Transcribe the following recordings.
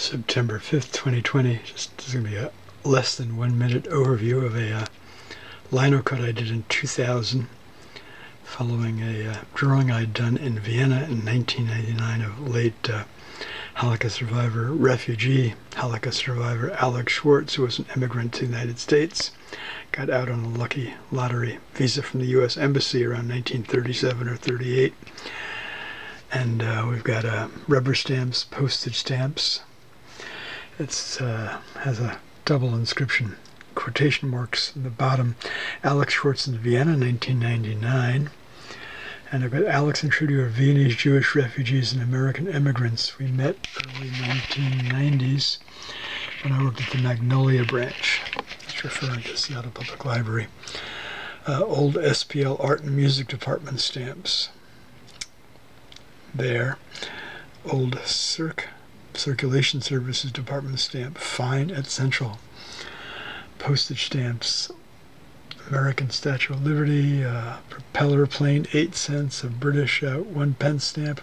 September 5th, 2020. Just going to be a less than one minute overview of a uh, lino cut I did in 2000 following a uh, drawing I'd done in Vienna in 1999 of late uh, Holocaust survivor, refugee Holocaust survivor Alex Schwarz, who was an immigrant to the United States. Got out on a lucky lottery visa from the U.S. Embassy around 1937 or 38. And uh, we've got uh, rubber stamps, postage stamps. It uh, has a double inscription, quotation marks in the bottom. Alex Schwarz in Vienna, 1999. And I've got Alex and Trudi are Viennese Jewish refugees and American immigrants. We met early 1990s when I worked at the Magnolia branch. It's referring to Seattle Public Library. Uh, old SPL Art and Music Department stamps. There. Old Circ Circulation Services Department stamp. Fine at Central. Postage stamps American Statue of Liberty, uh, propeller plane, 8 cents, a British uh, 1 pence stamp,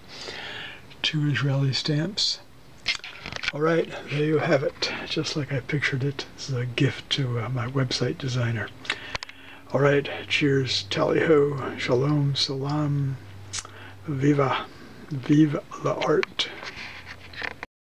two Israeli stamps. All right, there you have it, just like I pictured it. This is a gift to uh, my website designer. All right, cheers, tally ho, shalom, salam, viva, vive la art.